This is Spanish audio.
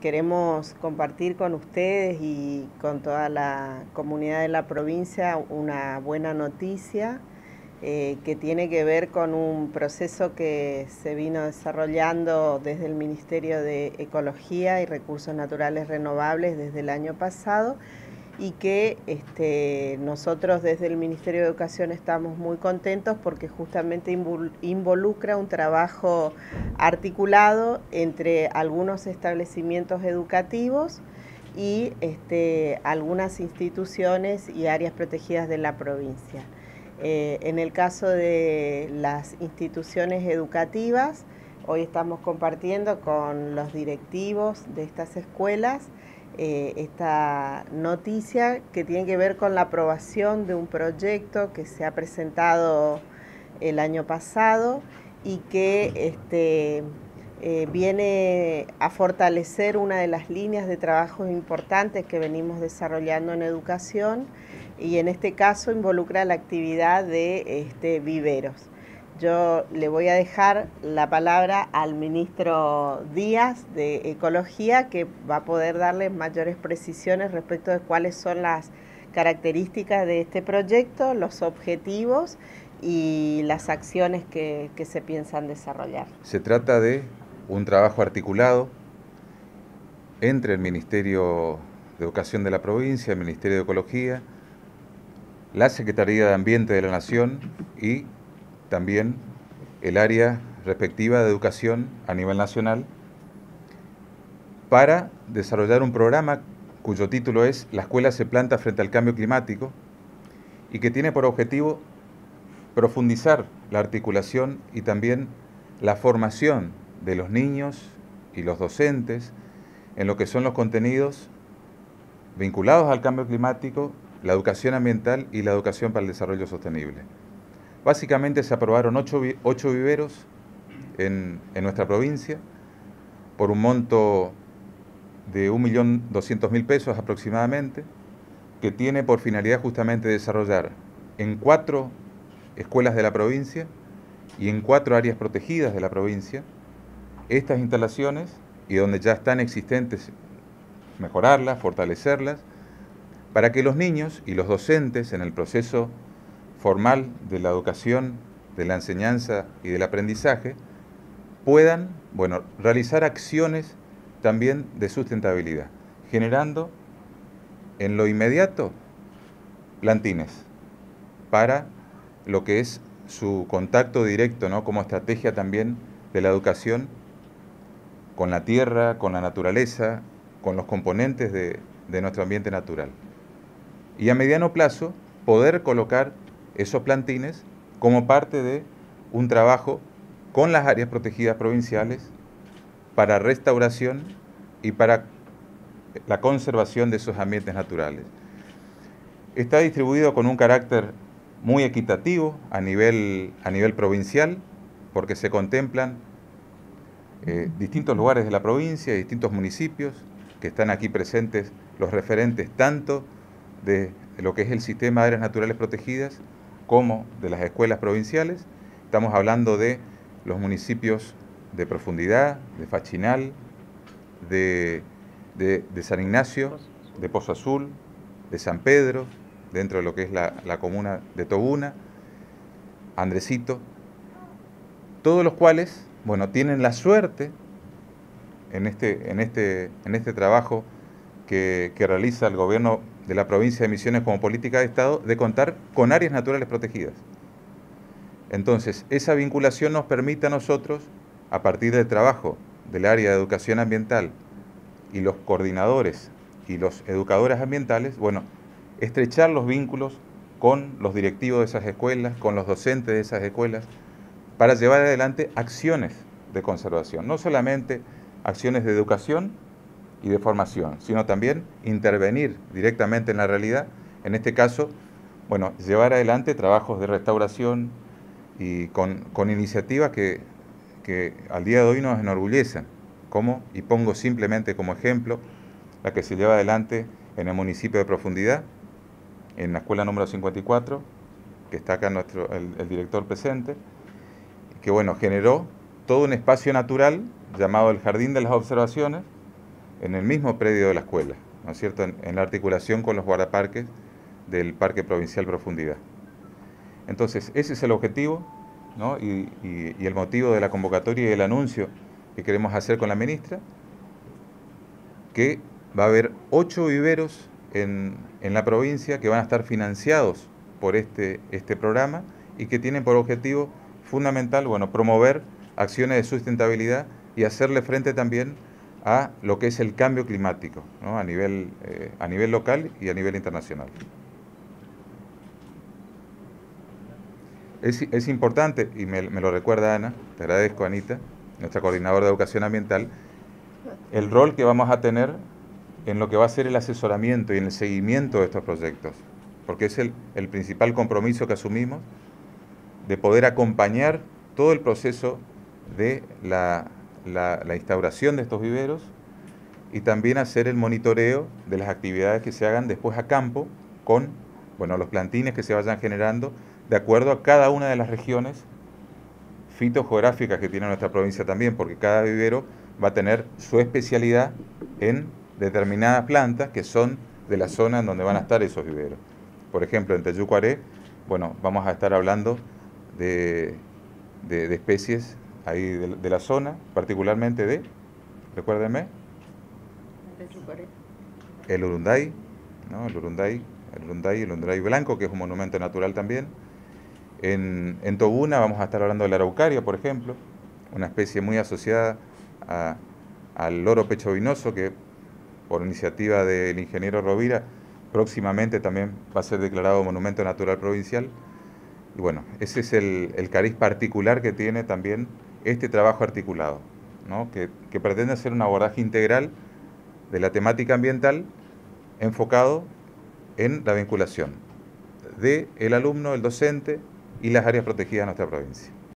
queremos compartir con ustedes y con toda la comunidad de la provincia una buena noticia eh, que tiene que ver con un proceso que se vino desarrollando desde el Ministerio de Ecología y Recursos Naturales Renovables desde el año pasado y que este, nosotros desde el Ministerio de Educación estamos muy contentos porque justamente involucra un trabajo articulado entre algunos establecimientos educativos y este, algunas instituciones y áreas protegidas de la provincia. Eh, en el caso de las instituciones educativas, hoy estamos compartiendo con los directivos de estas escuelas eh, esta noticia que tiene que ver con la aprobación de un proyecto que se ha presentado el año pasado y que este, eh, viene a fortalecer una de las líneas de trabajo importantes que venimos desarrollando en educación y en este caso involucra la actividad de este, viveros. Yo le voy a dejar la palabra al ministro Díaz de Ecología, que va a poder darle mayores precisiones respecto de cuáles son las características de este proyecto, los objetivos y las acciones que, se piensan desarrollar. Se trata de un trabajo articulado entre el Ministerio de Educación de la provincia, el Ministerio de Ecología, la Secretaría de Ambiente de la Nación y también el área respectiva de educación a nivel nacional para desarrollar un programa cuyo título es La escuela se planta frente al cambio climático y que tiene por objetivo profundizar la articulación y también la formación de los niños y los docentes en lo que son los contenidos vinculados al cambio climático, la educación ambiental y la educación para el desarrollo sostenible. Básicamente se aprobaron ocho, viveros en, nuestra provincia por un monto de 1.200.000 pesos aproximadamente, que tiene por finalidad justamente desarrollar en cuatro escuelas de la provincia y en cuatro áreas protegidas de la provincia estas instalaciones y donde ya están existentes, mejorarlas, fortalecerlas, para que los niños y los docentes en el proceso formal de la educación, de la enseñanza y del aprendizaje, puedan bueno, realizar acciones también de sustentabilidad, generando en lo inmediato plantines para lo que es su contacto directo ¿no? como estrategia también de la educación con la tierra, con la naturaleza, con los componentes de, de nuestro ambiente natural. Y a mediano plazo poder colocar esos plantines como parte de un trabajo con las áreas protegidas provinciales para restauración y para la conservación de esos ambientes naturales. Está distribuido con un carácter muy equitativo a nivel, a nivel provincial, porque se contemplan eh, distintos lugares de la provincia, distintos municipios, que están aquí presentes los referentes tanto de lo que es el sistema de áreas naturales protegidas, como de las escuelas provinciales. Estamos hablando de los municipios de Profundidad, de Fachinal, de, San Ignacio, de Pozo Azul, de San Pedro, dentro de lo que es la, comuna de Tobuna, Andresito, todos los cuales, bueno, tienen la suerte en este, este, en este trabajo que, realiza el gobierno de la provincia de Misiones como política de Estado de contar con áreas naturales protegidas. Entonces, esa vinculación nos permite a nosotros, a partir del trabajo del área de educación ambiental y los coordinadores y los educadores ambientales, bueno, estrechar los vínculos con los directivos de esas escuelas, con los docentes de esas escuelas, para llevar adelante acciones de conservación, no solamente acciones de educación, y de formación, sino también intervenir directamente en la realidad, en este caso, bueno, llevar adelante trabajos de restauración y con, iniciativas que, que, al día de hoy nos enorgullecen, como, y pongo simplemente como ejemplo, la que se lleva adelante en el municipio de Profundidad, en la escuela número 54, que está acá nuestro, el, el director presente, que bueno, generó todo un espacio natural llamado el Jardín de las Observaciones, en el mismo predio de la escuela, ¿no es cierto?, en, la articulación con los guardaparques del Parque Provincial Profundidad. Entonces, ese es el objetivo y, el motivo de la convocatoria y el anuncio que queremos hacer con la ministra, que va a haber ocho viveros en, la provincia que van a estar financiados por este, este programa y que tienen por objetivo fundamental bueno, promover acciones de sustentabilidad y hacerle frente también a lo que es el cambio climático a, nivel, eh, a nivel local y a nivel internacional. Es, importante, y me, me, lo recuerda Ana, te agradezco Anita, nuestra coordinadora de educación ambiental, el rol que vamos a tener en lo que va a ser el asesoramiento y en el seguimiento de estos proyectos, porque es el, el principal compromiso que asumimos de poder acompañar todo el proceso de la, instauración de estos viveros y también hacer el monitoreo de las actividades que se hagan después a campo con bueno, los plantines que se vayan generando de acuerdo a cada una de las regiones fitogeográficas que tiene nuestra provincia también, porque cada vivero va a tener su especialidad en determinadas plantas que son de la zona en donde van a estar esos viveros. Por ejemplo, en Teyucuaré, bueno, vamos a estar hablando de, especies ahí de, la zona, particularmente de, recuérdenme, el urunday, ¿no? el urunday, el urunday, el urunday blanco, que es un monumento natural también. En, en Tobuna vamos a estar hablando de la araucaria, por ejemplo, una especie muy asociada al loro pecho vinoso, que por iniciativa del ingeniero Rovira, próximamente también va a ser declarado monumento natural provincial. Y bueno, ese es el, cariz particular que tiene también este trabajo articulado, que, pretende hacer un abordaje integral de la temática ambiental enfocado en la vinculación de el alumno, el docente y las áreas protegidas de nuestra provincia.